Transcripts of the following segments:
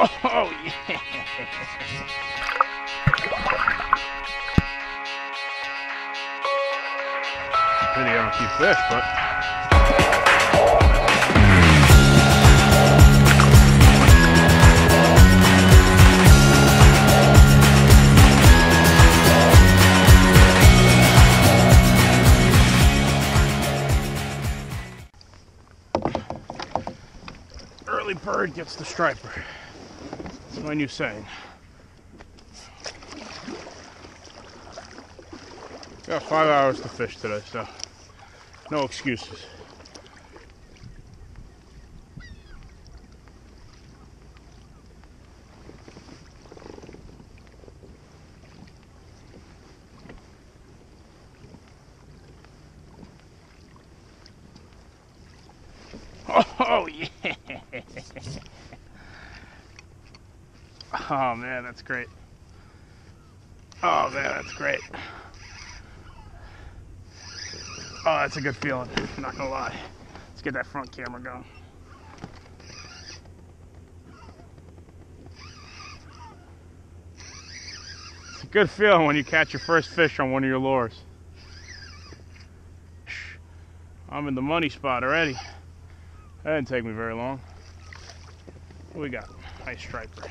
Oh, yeah. Pity on a few fish, but. Early bird gets the striper. My new saying. Got five hours to fish today, so no excuses. Oh, yeah. Oh man, that's great. Oh man, that's great. Oh, that's a good feeling. Not gonna lie. Let's get that front camera going. It's a good feeling when you catch your first fish on one of your lures. I'm in the money spot already. That didn't take me very long. What we got? Nice striper.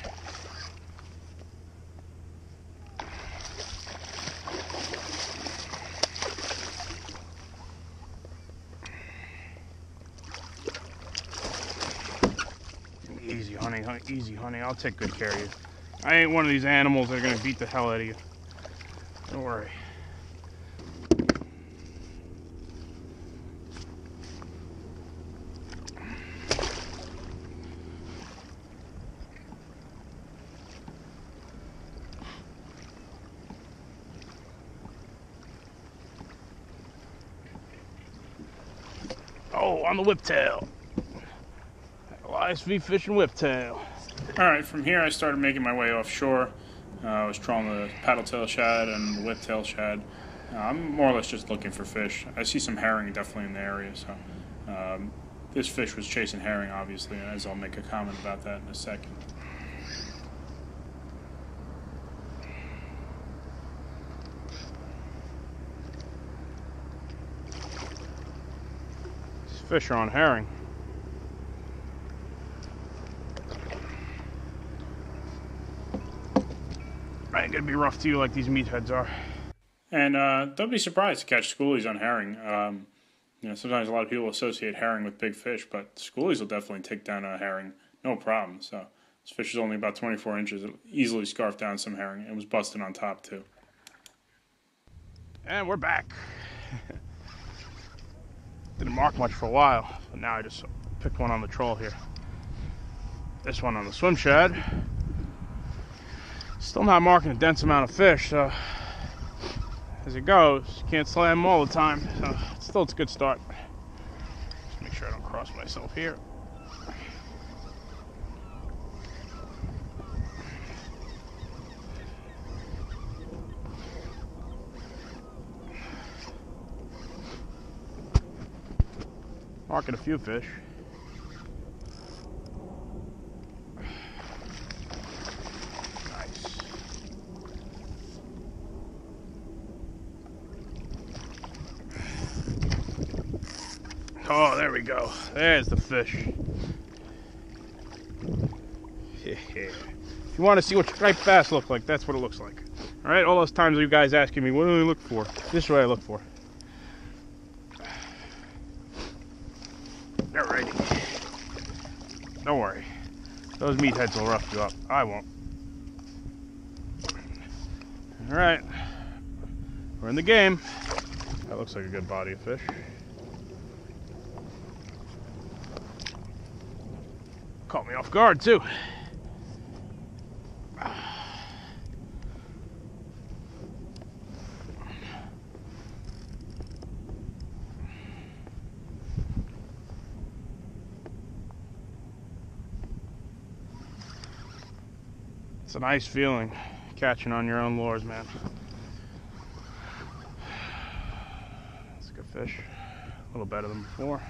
Easy, honey, honey. Easy, honey. I'll take good care of you. I ain't one of these animals that are gonna beat the hell out of you. Don't worry. Oh, on the whiptail. ISV fishing whiptail. All right, from here I started making my way offshore. Uh, I was trawling the paddle-tail shad and the whiptail shad. Uh, I'm more or less just looking for fish. I see some herring definitely in the area, so um, this fish was chasing herring, obviously, as I'll make a comment about that in a second. These fish are on herring. I ain't gonna be rough to you like these meatheads are. And uh, don't be surprised to catch schoolies on herring. Um, you know, sometimes a lot of people associate herring with big fish, but schoolies will definitely take down a herring, no problem. So this fish is only about 24 inches. It'll easily scarf down some herring. It was busted on top too. And we're back. Didn't mark much for a while, but now I just picked one on the troll here. This one on the swim shad. Still not marking a dense amount of fish, so as it goes, can't slam them all the time. So still, it's a good start. Just make sure I don't cross myself here. Marking a few fish. Nice. Oh, there we go. There's the fish. if you want to see what striped bass look like, that's what it looks like. All right, all those times you guys asking me, what do I look for? This is what I look for. Alrighty. Don't worry. Those meatheads will rough you up. I won't. Alright. We're in the game. That looks like a good body of fish. Caught me off guard too. It's a nice feeling catching on your own lures, man. It's a good fish. A little better than before.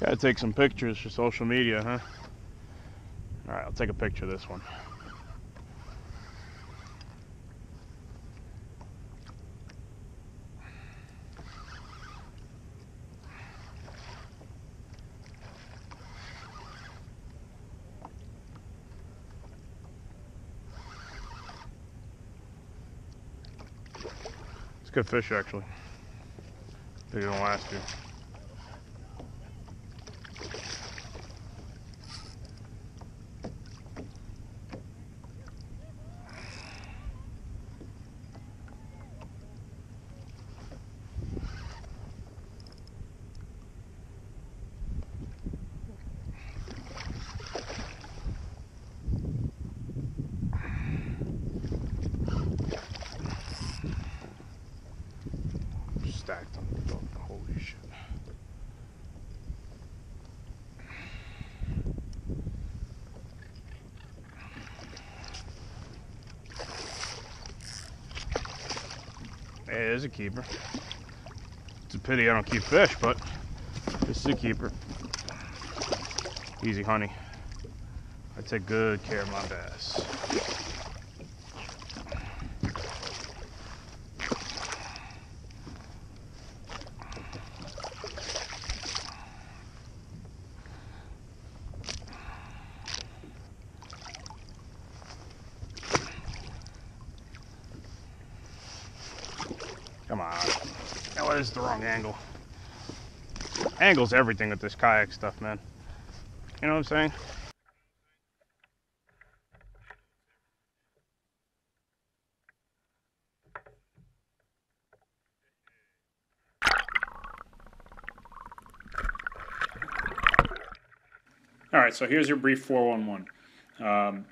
Gotta take some pictures for social media, huh? Alright, I'll take a picture of this one. It's a good fish, actually. Bigger than last year. stacked on the boat. Holy shit. There's a keeper. It's a pity I don't keep fish, but this is a keeper. Easy, honey. I take good care of my bass. Come on. That was the wrong angle. Angle's everything with this kayak stuff, man. You know what I'm saying? All right, so here's your brief 411. Um,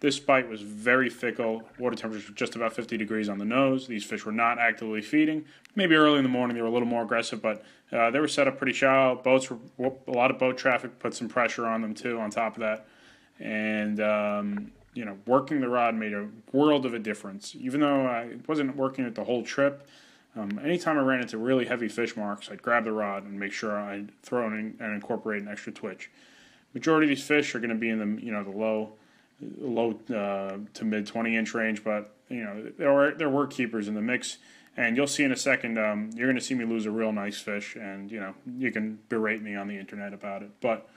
this bite was very fickle. Water temperature was just about 50 degrees on the nose. These fish were not actively feeding. Maybe early in the morning they were a little more aggressive, but uh, they were set up pretty shallow. Boats were a lot of boat traffic put some pressure on them too. On top of that, and um, you know, working the rod made a world of a difference. Even though I wasn't working it the whole trip, um, anytime I ran into really heavy fish marks, I'd grab the rod and make sure I'd throw in and incorporate an extra twitch. Majority of these fish are going to be in the you know the low low uh, to mid 20 inch range, but you know there were there were keepers in the mix, and you'll see in a second. Um, you're going to see me lose a real nice fish, and you know you can berate me on the internet about it, but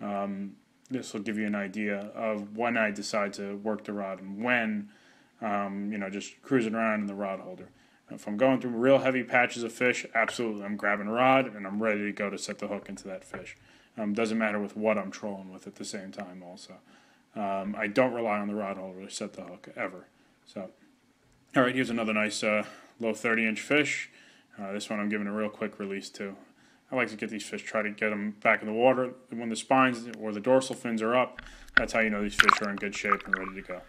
um, this will give you an idea of when I decide to work the rod and when um, you know just cruising around in the rod holder. If I'm going through real heavy patches of fish, absolutely, I'm grabbing a rod and I'm ready to go to set the hook into that fish. Um, doesn't matter with what I'm trolling with at the same time, also. Um, I don't rely on the rod holder to set the hook ever. So, all right, here's another nice uh, low 30 inch fish. Uh, this one I'm giving a real quick release to. I like to get these fish, try to get them back in the water. When the spines or the dorsal fins are up, that's how you know these fish are in good shape and ready to go.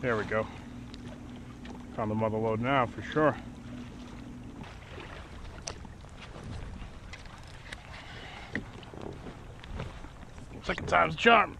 There we go. Found the mother load now for sure. Second time's a charm.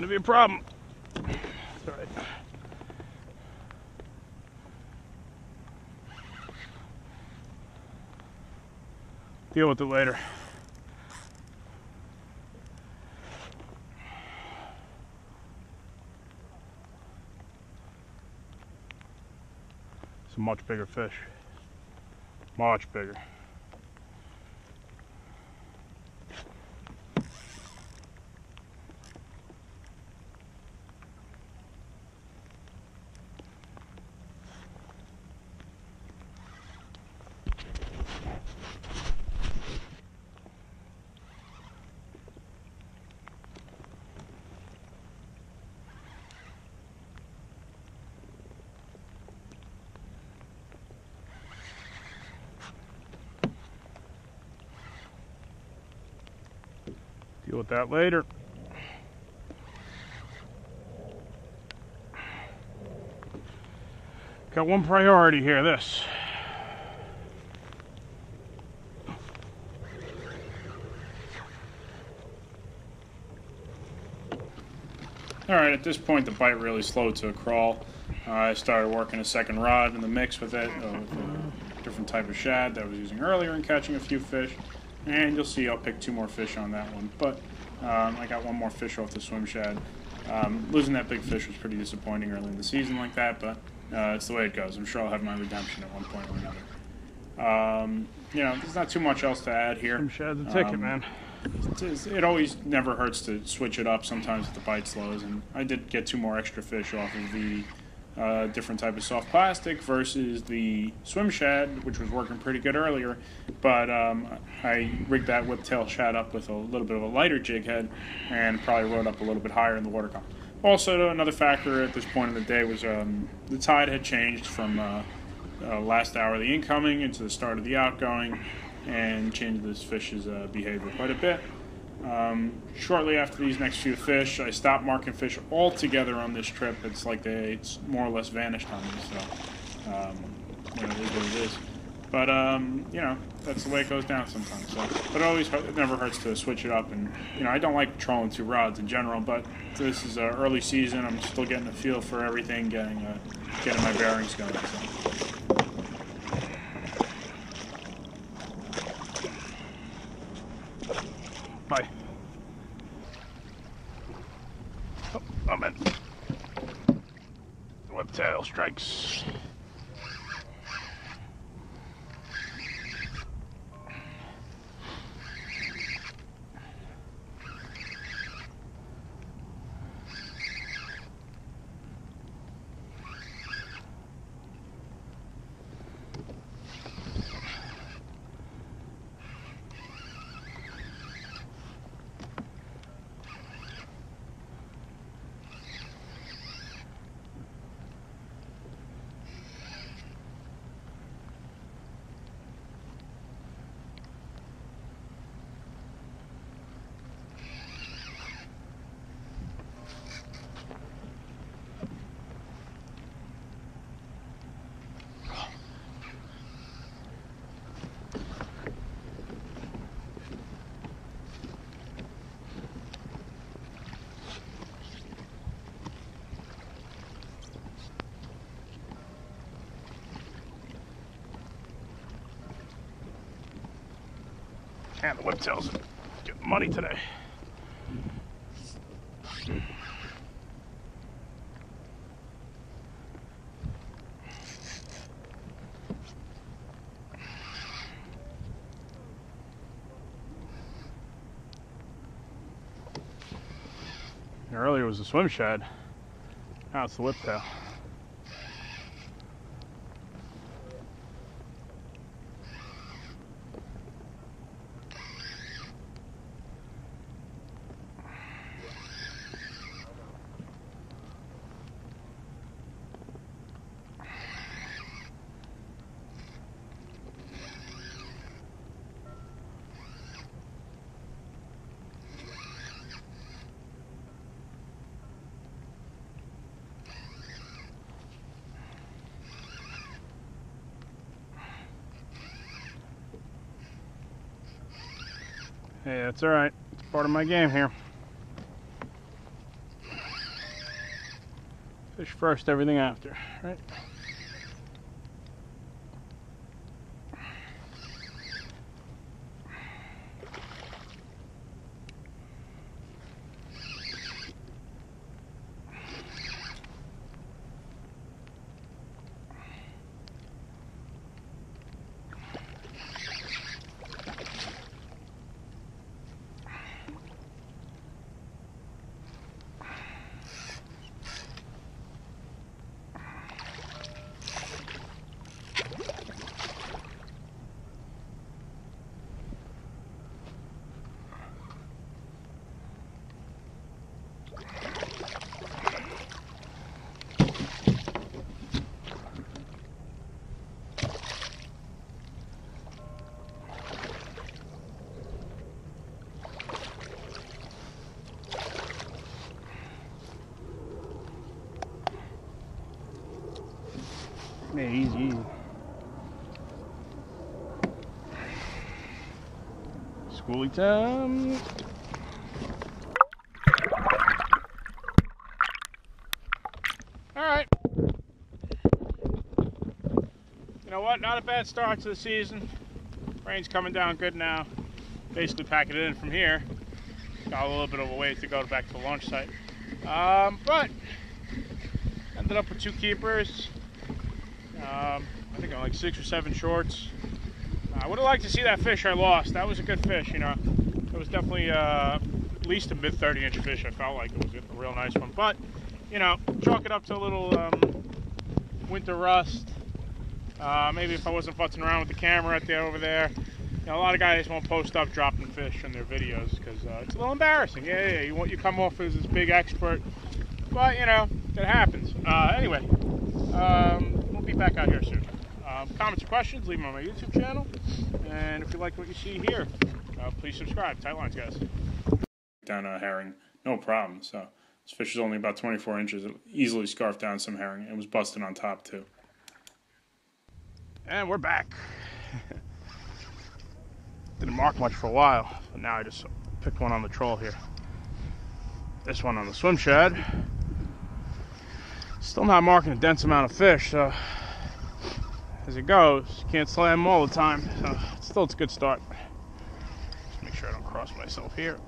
Gonna be a problem. It's all right. Deal with it later. It's a much bigger fish. Much bigger. That later. Got one priority here, this. All right, at this point, the bite really slowed to a crawl. Uh, I started working a second rod in the mix with it, uh, with a different type of shad that I was using earlier and catching a few fish. And you'll see I'll pick two more fish on that one. But um, I got one more fish off the swim shad. Um, losing that big fish was pretty disappointing early in the season like that, but uh, it's the way it goes. I'm sure I'll have my redemption at one point or another. Um, you know, there's not too much else to add here. Swim shad's a ticket, Um, man. It always never hurts to switch it up sometimes if the bite slows, and I did get two more extra fish off of the uh, different type of soft plastic versus the swim shad, which was working pretty good earlier. But um, I rigged that whiptail shad up with a little bit of a lighter jig head, and probably rode up a little bit higher in the water column. Also, another factor at this point in the day was um, the tide had changed from uh, uh, last hour of the incoming into the start of the outgoing and changed this fish's uh, behavior quite a bit. Um, shortly after these next few fish, I stopped marking fish altogether on this trip. It's like they it's more or less vanished on me, so um, you know, it is what it is. But um, you know, that's the way it goes down sometimes. So, but it always it never hurts to switch it up. And you know, I don't like trolling two rods in general, but this is early season. I'm still getting a feel for everything, getting uh, getting my bearings going. So. Bye. Oh, I'm in. Whiptail strikes. And the whip whiptail's getting money today. Earlier was the swim shad. Now it's the whiptail. Hey, that's alright. It's part of my game here. Fish first, everything after, right? Yeah, easy, easy. Schoolie time. All right. You know what? Not a bad start to the season. Rain's coming down good now. Basically packing it in from here. Got a little bit of a ways to go back to the launch site. Um, but ended up with two keepers. Um, I think I'm like six or seven shorts. I would have liked to see that fish I lost. That was a good fish, you know. It was definitely uh, at least a mid 30 inch fish. I felt like it was a real nice one. But, you know, chalk it up to a little um, winter rust. Uh, maybe if I wasn't futzing around with the camera out there over there. You know, a lot of guys won't post up dropping fish in their videos because uh, it's a little embarrassing. Yeah, yeah, you want you come off as this big expert, but you know it happens. Uh, anyway, um, be back out here soon. Um, comments or questions, leave them on my YouTube channel. And if you like what you see here, uh, please subscribe. Tight lines, guys. Down a herring, no problem. So this fish is only about 24 inches. It easily scarfed down some herring. It was busted on top too. And we're back. Didn't mark much for a while, but now I just picked one on the troll here. This one on the swim shad. Still not marking a dense amount of fish, so as it goes, you can't slam them all the time. So still, it's a good start. Just make sure I don't cross myself here.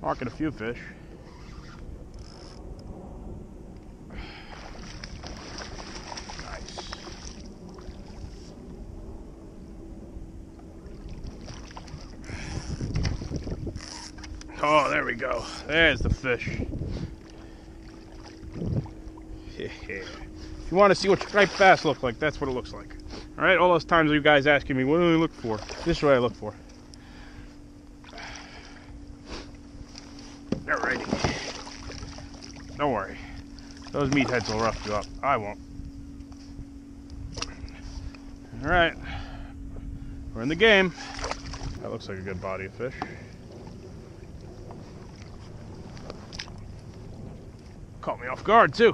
Marking a few fish. Nice. Oh, there we There's the fish. if you want to see what striped bass look like, that's what it looks like. All right, all those times you guys asking me, what do I look for? This is what I look for. Alrighty. Don't worry. Those meatheads will rough you up. I won't. Alright. We're in the game. That looks like a good body of fish. Caught me off guard too.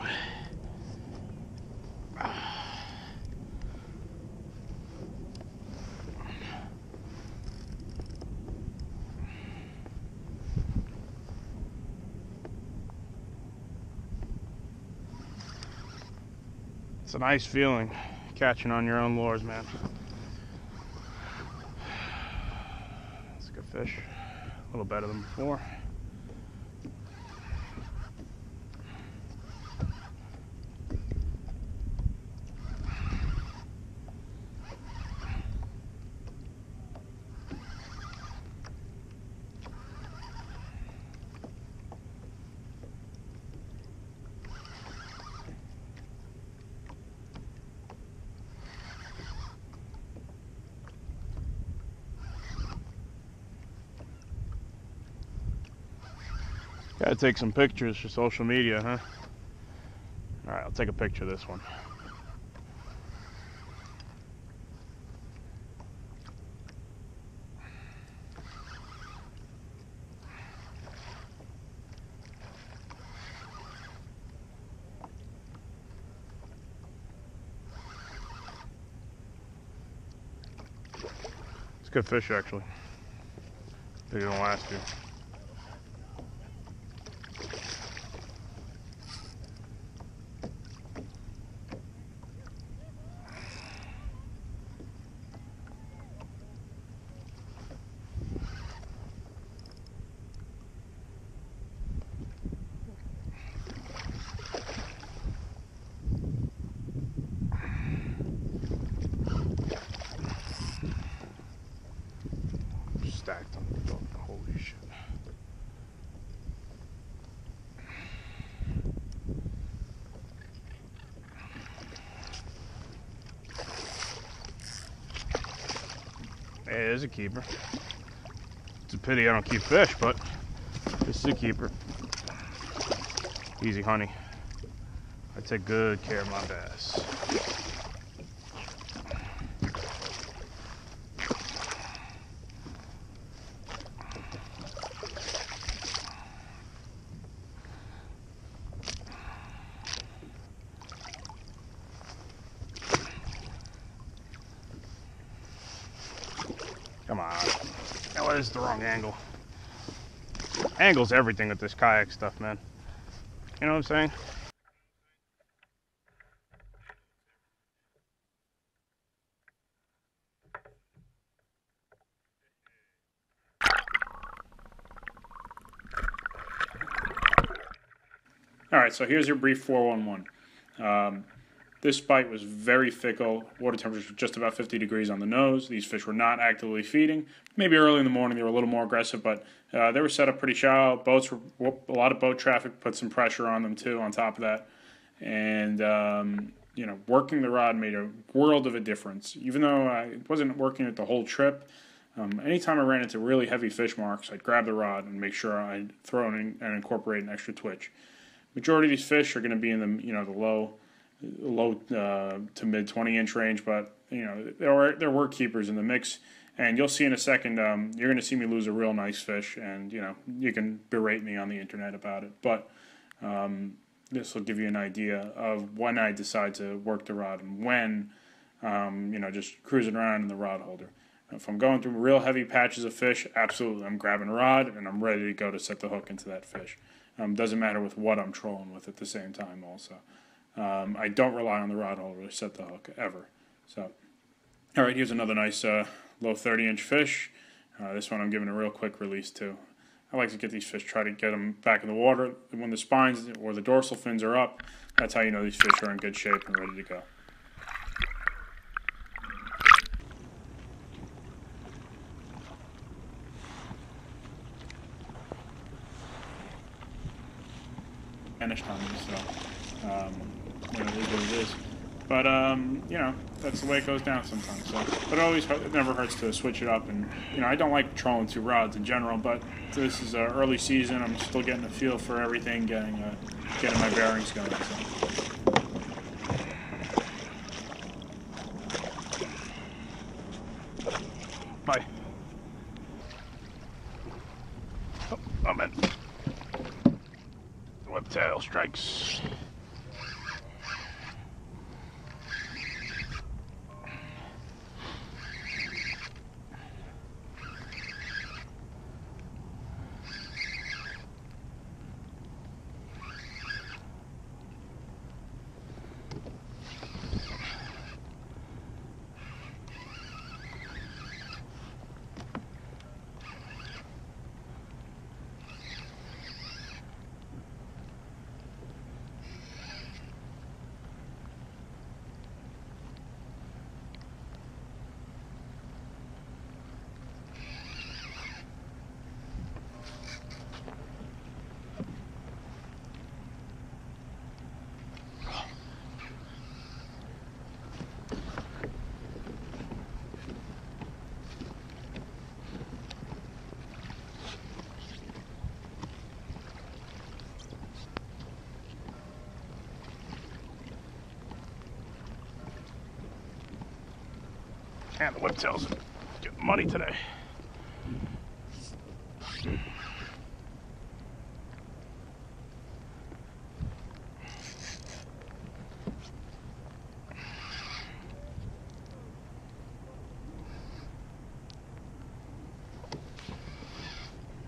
It's a nice feeling catching on your own lures, man. It's a good fish. A little better than before. Gotta take some pictures for social media, huh? Alright, I'll take a picture of this one. It's a good fish, actually. Bigger than last year. stacked on the boat. Holy shit. Hey, there's a keeper. It's a pity I don't keep fish, but this is a keeper. Easy, honey. I take good care of my bass. Come on. That was the wrong angle. Angle's everything with this kayak stuff, man. You know what I'm saying? All right, so here's your brief 411. Um, this bite was very fickle. Water temperature was just about 50 degrees on the nose. These fish were not actively feeding. Maybe early in the morning they were a little more aggressive, but uh, they were set up pretty shallow. Boats were a lot of boat traffic put some pressure on them too. On top of that, and um, you know, working the rod made a world of a difference. Even though I wasn't working it the whole trip, um, anytime I ran into really heavy fish marks, I'd grab the rod and make sure I'd throw in and incorporate an extra twitch. Majority of these fish are going to be in the you know the low low uh, to mid 20 inch range, but you know there were there were keepers in the mix, and you'll see in a second. Um, you're going to see me lose a real nice fish, and you know you can berate me on the internet about it, but um, this will give you an idea of when I decide to work the rod and when um, you know just cruising around in the rod holder. If I'm going through real heavy patches of fish, absolutely, I'm grabbing a rod and I'm ready to go to set the hook into that fish. Um, doesn't matter with what I'm trolling with at the same time, also. Um, I don't rely on the rod holder to set the hook ever. So, all right, here's another nice uh, low 30 inch fish. Uh, this one I'm giving a real quick release to. I like to get these fish, try to get them back in the water when the spines or the dorsal fins are up. That's how you know these fish are in good shape and ready to go. Finished on these, so um, it is what it is. But um, you know, that's the way it goes down sometimes. So, but it always it never hurts to switch it up. And you know, I don't like trolling two rods in general, but this is uh, early season. I'm still getting a feel for everything, getting uh, getting my bearings going. So. Bye. Oh, I'm in. Whip tail strikes. And the whiptail's getting money today.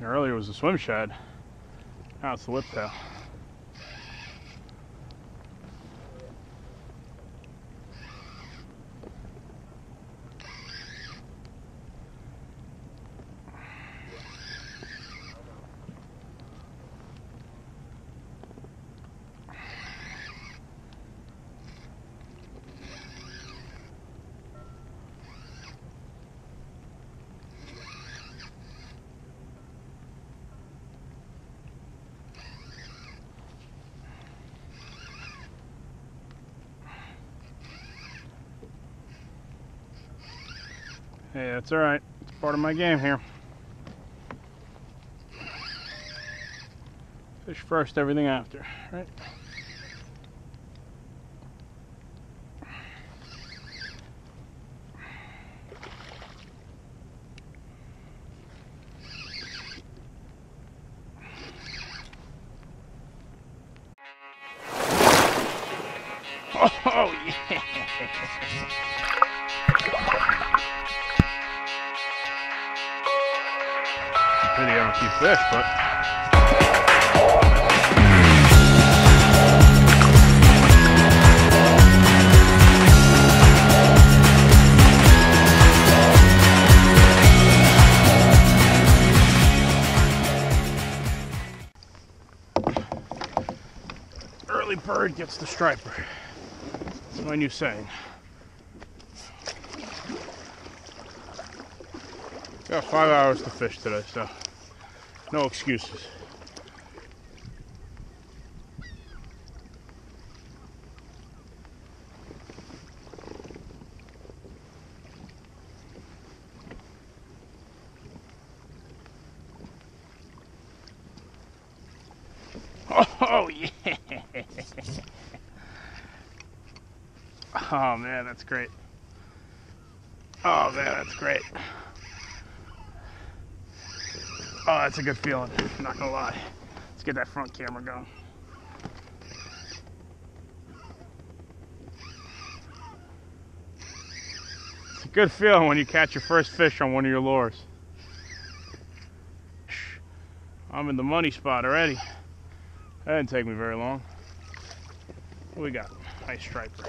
Earlier was the swim shad. Now it's the whiptail. Hey, that's all right. It's part of my game here. Fish first, everything after, right? Oh, yeah. a few fish, but early bird gets the striper. That's my new saying. Got five hours to fish today, so no excuses. Oh, oh yeah. Oh man, that's great. Oh man, that's great. Oh, that's a good feeling. Not gonna lie. Let's get that front camera going. It's a good feeling when you catch your first fish on one of your lures. I'm in the money spot already. That didn't take me very long. What we got? Nice striper.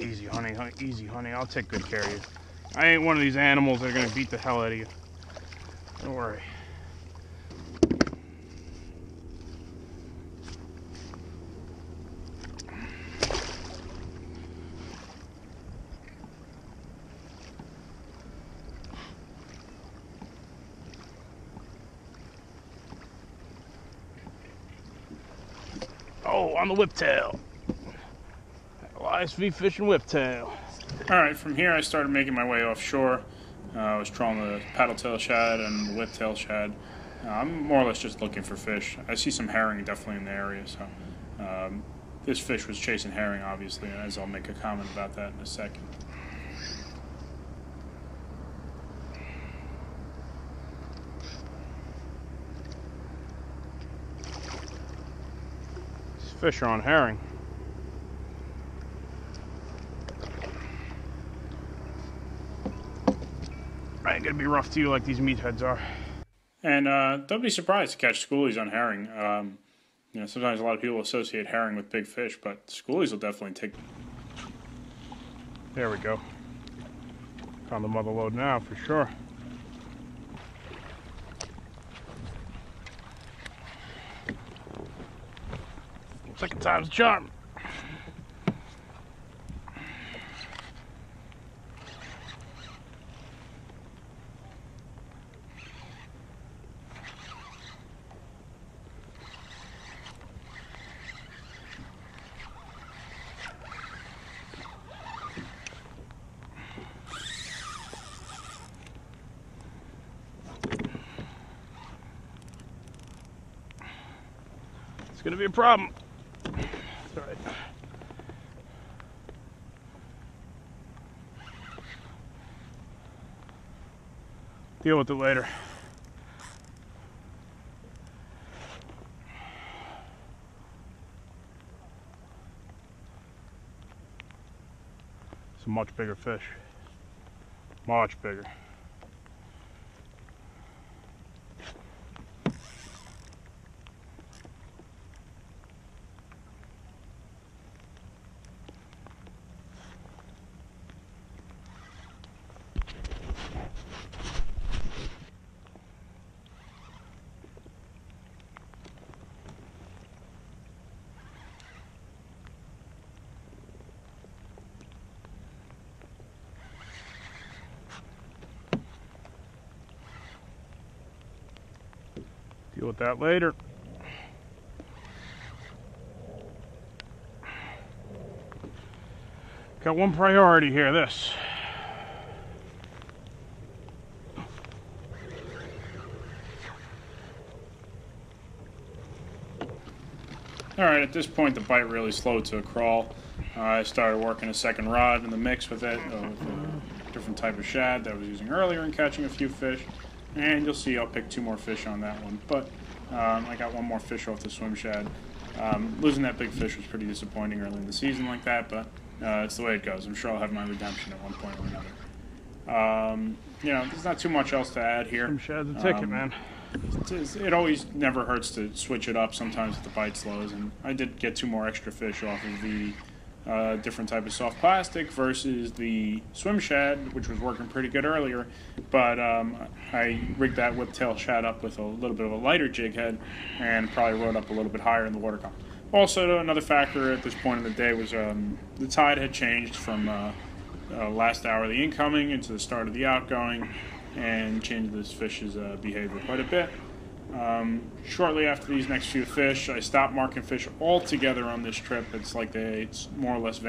Easy, honey, honey. Easy, honey. I'll take good care of you. I ain't one of these animals that are gonna beat the hell out of you. Don't worry. Oh, on the whiptail. ISV fishing whiptail. All right, from here I started making my way offshore. Uh, I was trawling the paddle-tail shad and the whiptail shad. Uh, I'm more or less just looking for fish. I see some herring definitely in the area, so um, this fish was chasing herring, obviously, as I'll make a comment about that in a second. These fish are on herring. Ain't gonna be rough to you like these meatheads are. And uh, don't be surprised to catch schoolies on herring. Um, you know, sometimes a lot of people associate herring with big fish, but schoolies will definitely take. There we go. Found the mother load now for sure. Second time's a charm. Gonna be a problem. It's all right. Deal with it later. It's a much bigger fish. Much bigger. That later. Got one priority here, this. All right, at this point, the bite really slowed to a crawl. Uh, I started working a second rod in the mix with it, uh, with a different type of shad that I was using earlier and catching a few fish. and you'll see I'll pick two more fish on that one. But um, I got one more fish off the swim shad. Um, losing that big fish was pretty disappointing early in the season like that, but uh, it's the way it goes. I'm sure I'll have my redemption at one point or another. Um, you know, there's not too much else to add here. Swim shad's a ticket, Um, man. It always never hurts to switch it up sometimes if the bite slows, and I did get two more extra fish off of the uh, different type of soft plastic versus the swim shad, which was working pretty good earlier. But um, I rigged that whiptail shad up with a little bit of a lighter jig head, and probably rode up a little bit higher in the water column. Also, another factor at this point in the day was um, the tide had changed from uh, uh, last hour of the incoming into the start of the outgoing, and changed this fish's uh, behavior quite a bit. Um, shortly after these next few fish, I stopped marking fish altogether on this trip. It's like they, it's more or less.